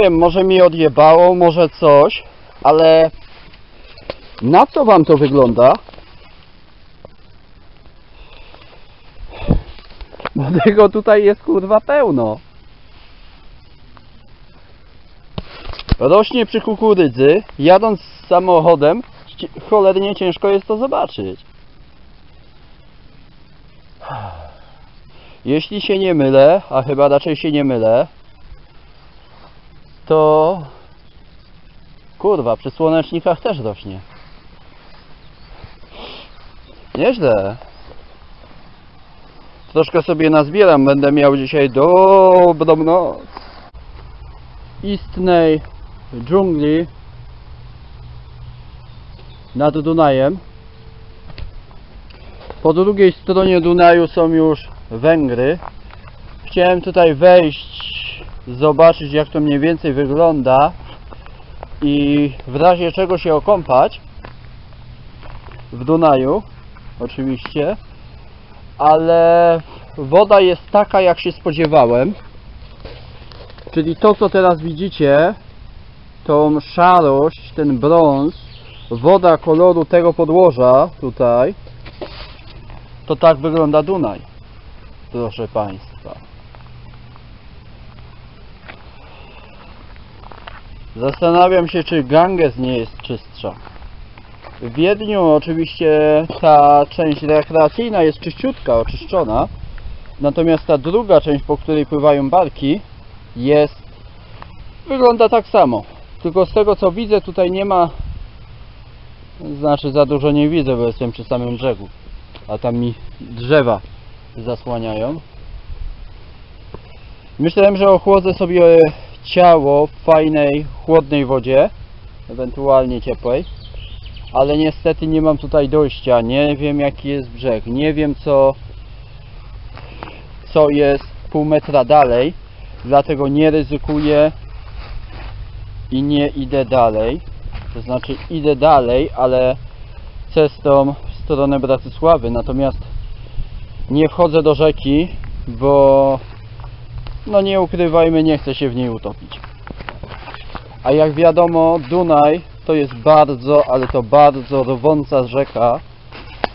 wiem, może mi odjebało, może coś, ale na co wam to wygląda? Bo tego tutaj jest kurwa pełno. Rośnie przy kukurydzy, jadąc samochodem, cholernie ciężko jest to zobaczyć. Jeśli się nie mylę, a chyba raczej się nie mylę, to kurwa, przy słonecznikach też rośnie. Nieźle. Troszkę sobie nazbieram, będę miał dzisiaj dobrą noc. Istnej dżungli nad Dunajem. Po drugiej stronie Dunaju są już Węgry. Chciałem tutaj wejść, zobaczyć jak to mniej więcej wygląda i w razie czego się okąpać w Dunaju, oczywiście, ale woda jest taka jak się spodziewałem, czyli to co teraz widzicie, tą szarość, ten brąz, woda koloru tego podłoża tutaj, to tak wygląda Dunaj, proszę Państwa. Zastanawiam się, czy Ganges nie jest czystsza. W Wiedniu oczywiście ta część rekreacyjna jest czyściutka, oczyszczona, natomiast ta druga część, po której pływają barki, jest wygląda tak samo. Tylko z tego co widzę, tutaj nie ma znaczy za dużo nie widzę, bo jestem przy samym brzegu, a tam mi drzewa zasłaniają. Myślałem, że ochłodzę sobie ciało w fajnej, chłodnej wodzie, ewentualnie ciepłej, ale niestety nie mam tutaj dojścia, nie wiem jaki jest brzeg, nie wiem co, co jest pół metra dalej, dlatego nie ryzykuję i nie idę dalej, to znaczy idę dalej, ale cestą w stronę Bratysławy, natomiast nie wchodzę do rzeki, bo no nie ukrywajmy, nie chcę się w niej utopić. A jak wiadomo, Dunaj to jest bardzo, ale to bardzo rwąca rzeka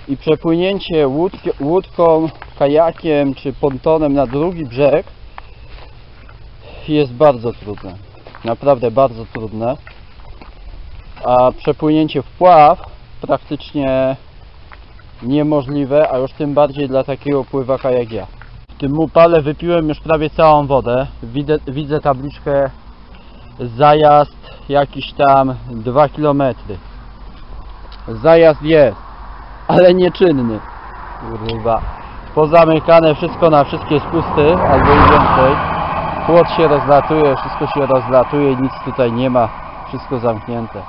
i przepłynięcie łódki, łódką, kajakiem czy pontonem na drugi brzeg jest bardzo trudne. Naprawdę bardzo trudne. A przepłynięcie w pław praktycznie niemożliwe, a już tym bardziej dla takiego pływaka jak ja. W tym upale wypiłem już prawie całą wodę. Widzę, widzę tabliczkę zajazd jakiś tam 2 km. Zajazd jest, ale nieczynny. Kurwa. Pozamykane wszystko na wszystkie spusty, albo i więcej. Płot się rozlatuje, wszystko się rozlatuje, nic tutaj nie ma. Wszystko zamknięte.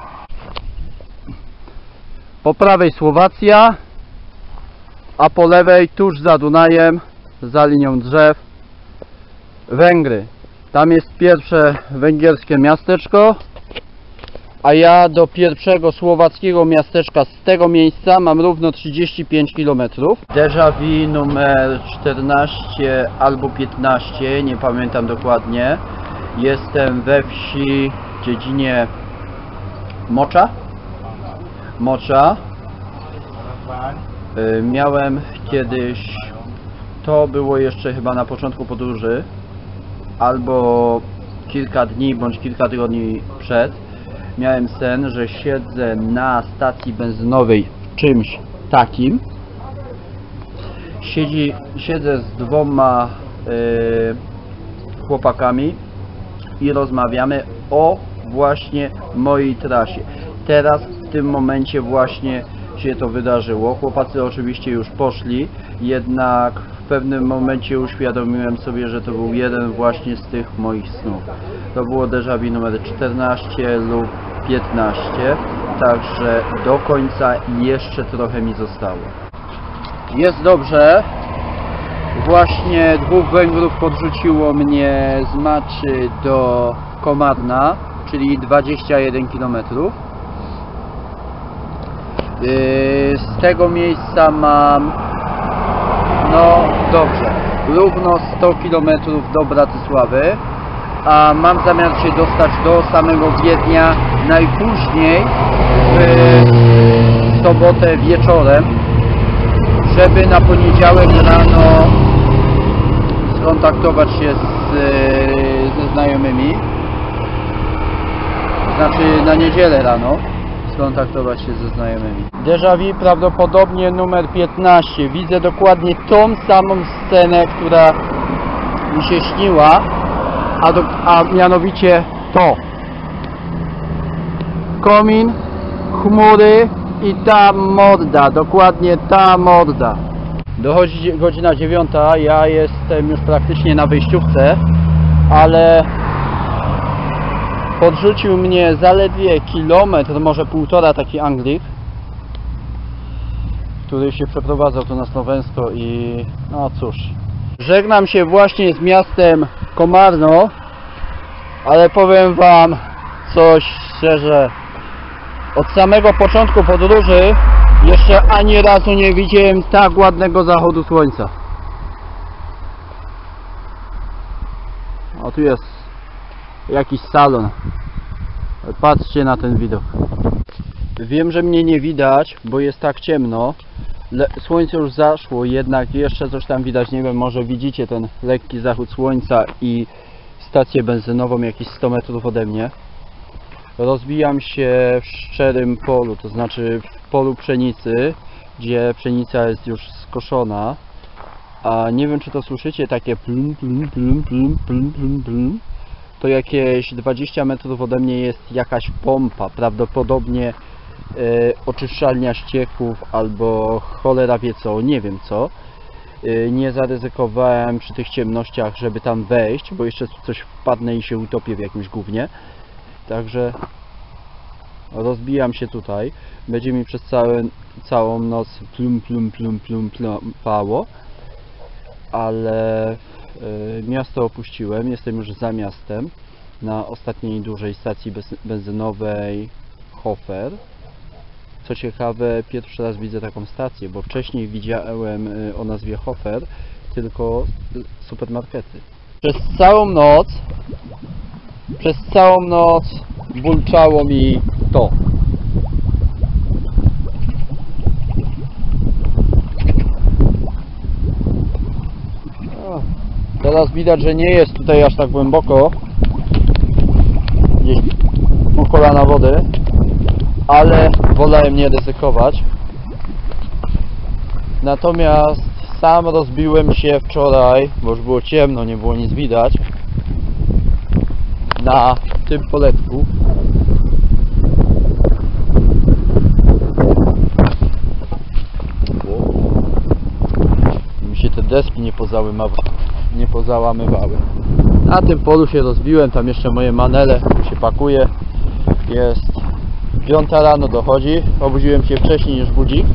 Po prawej Słowacja, a po lewej tuż za Dunajem, za linią drzew, Węgry. Tam jest pierwsze węgierskie miasteczko, a ja do pierwszego słowackiego miasteczka z tego miejsca mam równo 35 km. Déjà vu numer 14 albo 15, nie pamiętam dokładnie. Jestem we wsi w dziedzinie Mocza. Mocza. Y, Miałem kiedyś, to było jeszcze chyba na początku podróży, albo kilka dni bądź kilka tygodni przed, miałem sen, że siedzę na stacji benzynowej czymś takim. Siedzi, siedzę z dwoma y, chłopakami i rozmawiamy o właśnie mojej trasie. Teraz w tym momencie właśnie się to wydarzyło. Chłopacy oczywiście już poszli, jednak w pewnym momencie uświadomiłem sobie, że to był jeden właśnie z tych moich snów. To było déjà vu numer 14 lub 15, także do końca jeszcze trochę mi zostało. Jest dobrze. Właśnie dwóch Węgrów podrzuciło mnie z Maczy do Komarna, czyli 21 km. Yy, Z tego miejsca mam no dobrze, równo 100 km do Bratysławy. a mam zamiar się dostać do samego Wiednia najpóźniej w sobotę wieczorem, żeby na poniedziałek rano skontaktować się z, e, ze znajomymi. Znaczy na niedzielę rano skontaktować się ze znajomymi. Déjà vu prawdopodobnie numer 15. Widzę dokładnie tą samą scenę, która mi się śniła, a, do, a mianowicie to. Komin, chmury i ta morda, dokładnie ta morda. Dochodzi godzina dziewiąta, ja jestem już praktycznie na wyjściówce, ale podrzucił mnie zaledwie kilometr, może półtora taki Anglik, który się przeprowadzał tu na Słowensko i no cóż. Żegnam się właśnie z miastem Komarno, ale powiem Wam coś szczerze. Od samego początku podróży jeszcze ani razu nie widziałem tak ładnego zachodu słońca. O tu jest jakiś salon. Patrzcie na ten widok. Wiem, że mnie nie widać, bo jest tak ciemno. Słońce już zaszło, jednak jeszcze coś tam widać. Nie wiem, może widzicie ten lekki zachód słońca i stację benzynową jakieś 100 metrów ode mnie. Rozbijam się w szczerym polu, to znaczy w polu pszenicy, gdzie pszenica jest już skoszona. A nie wiem, czy to słyszycie, takie plum, plum, plum, plum, plum, plum, plum. To jakieś 20 metrów ode mnie jest jakaś pompa, prawdopodobnie e, oczyszczalnia ścieków albo cholera wie co, nie wiem co. E, nie zaryzykowałem przy tych ciemnościach, żeby tam wejść, bo jeszcze coś wpadnę i się utopię w jakimś gównie. Także rozbijam się tutaj. Będzie mi przez całe, całą noc plum plum plum plum plumpało. Ale e, miasto opuściłem. Jestem już za miastem. Na ostatniej dużej stacji benzynowej Hofer. Co ciekawe, pierwszy raz widzę taką stację, bo wcześniej widziałem e, o nazwie Hofer tylko e, supermarkety. Przez całą noc przez całą noc bulczało mi to. O, Teraz widać, że nie jest tutaj aż tak głęboko. Gdzieś po kolana wody. Ale wolałem nie ryzykować. Natomiast sam rozbiłem się wczoraj, bo już było ciemno, nie było nic widać na tym poletku. Deski nie, pozałamały, nie pozałamywały. Na tym polu się rozbiłem, tam jeszcze moje manele się pakuje. Jest piąta rano dochodzi, obudziłem się wcześniej niż budzik.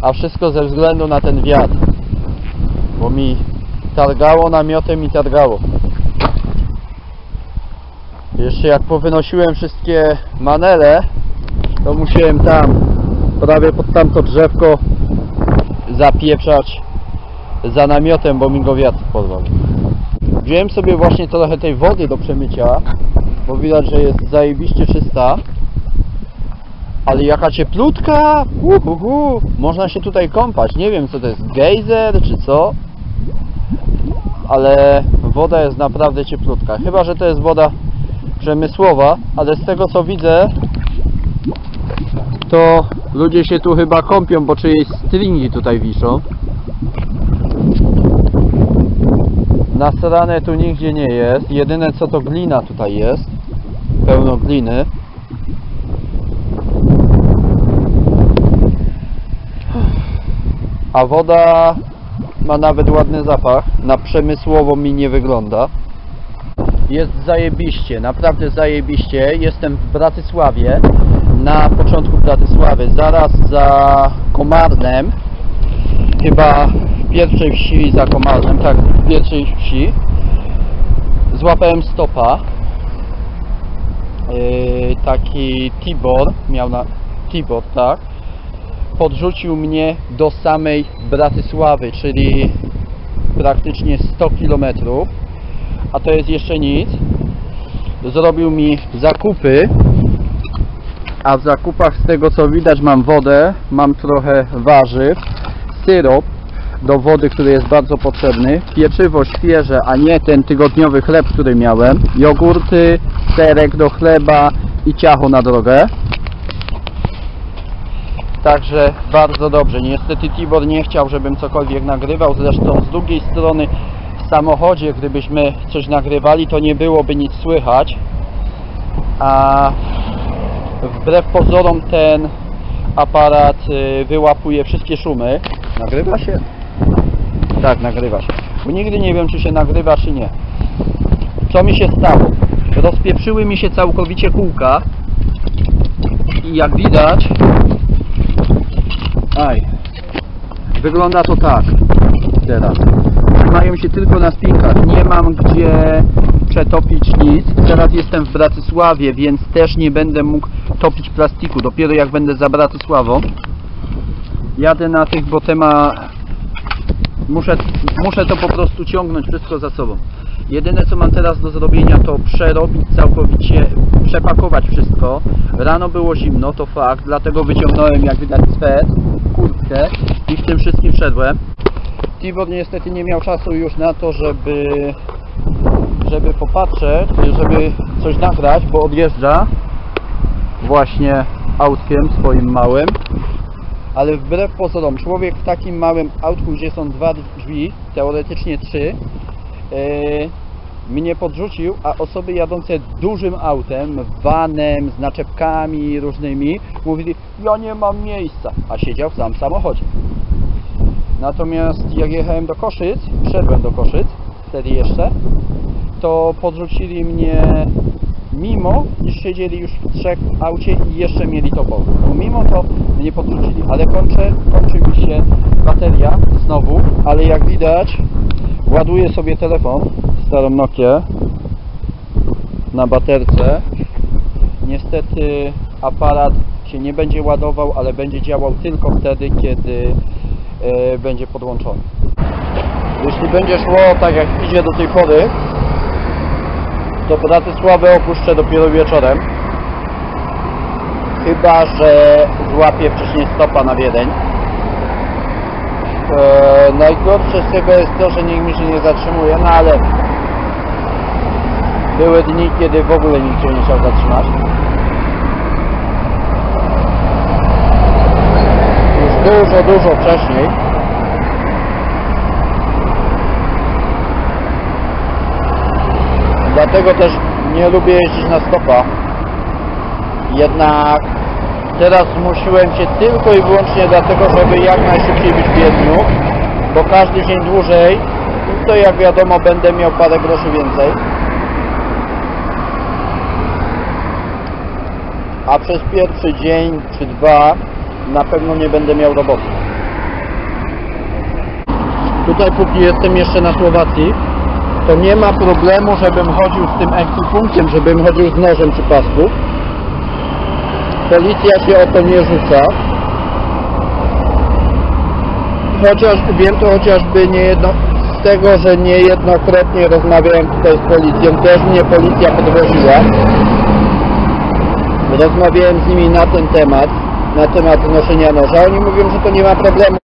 A wszystko ze względu na ten wiatr. Bo mi targało namiotem i targało. Jeszcze jak powynosiłem wszystkie manele, to musiałem tam, prawie pod tamto drzewko zapieprzać za namiotem, bo mi go wiatr porwał. Wziąłem sobie właśnie trochę tej wody do przemycia, bo widać, że jest zajebiście czysta. Ale jaka cieplutka! Uhuhu. Można się tutaj kąpać. Nie wiem co to jest, gejzer czy co? Ale woda jest naprawdę cieplutka. Chyba, że to jest woda przemysłowa, ale z tego co widzę, to ludzie się tu chyba kąpią, bo czyjeś stringi tutaj wiszą. Nasrane tu nigdzie nie jest. Jedyne co to glina tutaj jest. Pełno gliny. A woda ma nawet ładny zapach. Na przemysłowo mi nie wygląda. Jest zajebiście, naprawdę zajebiście. Jestem w Bratysławie, na początku Bratysławy, zaraz za Komarnem. Chyba pierwszej wsi za Komarnem, tak, w pierwszej wsi. Złapałem stopa. Yy, taki Tibor, miał na Tibor, tak. Podrzucił mnie do samej Bratysławy, czyli praktycznie 100 kilometrów a to jest jeszcze nic, zrobił mi zakupy, a w zakupach z tego co widać mam wodę, mam trochę warzyw, syrop do wody, który jest bardzo potrzebny, pieczywo świeże, a nie ten tygodniowy chleb, który miałem, jogurty, serek do chleba i ciacho na drogę. Także bardzo dobrze. Niestety Tibor nie chciał, żebym cokolwiek nagrywał. Zresztą z drugiej strony w samochodzie, gdybyśmy coś nagrywali, to nie byłoby nic słychać. A wbrew pozorom ten aparat y, wyłapuje wszystkie szumy. Nagrywa się? Tak, nagrywa się. Bo nigdy nie wiem, czy się nagrywa, czy nie. Co mi się stało? Rozpieprzyły mi się całkowicie kółka i jak widać Aj. Wygląda to tak teraz. Trzymają się tylko na spinkach. Nie mam gdzie przetopić nic. Teraz jestem w Bratysławie, więc też nie będę mógł topić plastiku. Dopiero jak będę za Bratysławą. Jadę na tych, bo tema... Muszę, muszę to po prostu ciągnąć wszystko za sobą. Jedyne co mam teraz do zrobienia to przerobić całkowicie, przepakować wszystko. Rano było zimno, to fakt, dlatego wyciągnąłem jak widać swet, kurtkę i w tym wszystkim wszedłem. Tibor niestety nie miał czasu już na to, żeby żeby popatrzeć, żeby coś nagrać, bo odjeżdża właśnie autkiem swoim małym. Ale wbrew pozorom, człowiek w takim małym autku, gdzie są dwa drzwi, teoretycznie trzy, yy, mnie podrzucił, a osoby jadące dużym autem, vanem, z naczepkami różnymi, mówili, ja nie mam miejsca, a siedział sam w samochodzie. Natomiast jak jechałem do Koszyc, wszedłem do Koszyc, wtedy jeszcze, to podrzucili mnie mimo, iż siedzieli już w trzech aucie i jeszcze mieli to po. Mimo to mnie podrzucili, ale kończę, kończy mi się bateria znowu, ale jak widać ładuję sobie telefon, starą Nokię na baterce. Niestety aparat się nie będzie ładował, ale będzie działał tylko wtedy, kiedy e, będzie podłączony. Jeśli będzie szło tak jak idzie do tej pory, to Bratysławę opuszczę dopiero wieczorem. Chyba, że złapię wcześniej stopa na Wiedeń. E, najgorsze z tego jest to, że nikt mi się nie zatrzymuje, no ale były dni, kiedy w ogóle nikt się nie chciał zatrzymać. Już dużo, dużo wcześniej. Dlatego też nie lubię jeździć na stopa. Jednak teraz zmusiłem się tylko i wyłącznie dlatego, żeby jak najszybciej być w Wiedniu, bo każdy dzień dłużej, to jak wiadomo będę miał parę groszy więcej. A przez pierwszy dzień czy dwa na pewno nie będę miał roboty. Tutaj póki jestem jeszcze na Słowacji, to nie ma problemu, żebym chodził z tym ekwipunkiem, żebym chodził z nożem przy pasku. Policja się o to nie rzuca. Chociaż wiem to chociażby niejedno, z tego, że niejednokrotnie rozmawiałem tutaj z policją, też mnie policja podwoziła. Rozmawiałem z nimi na ten temat, na temat noszenia noża. Oni mówią, że to nie ma problemu.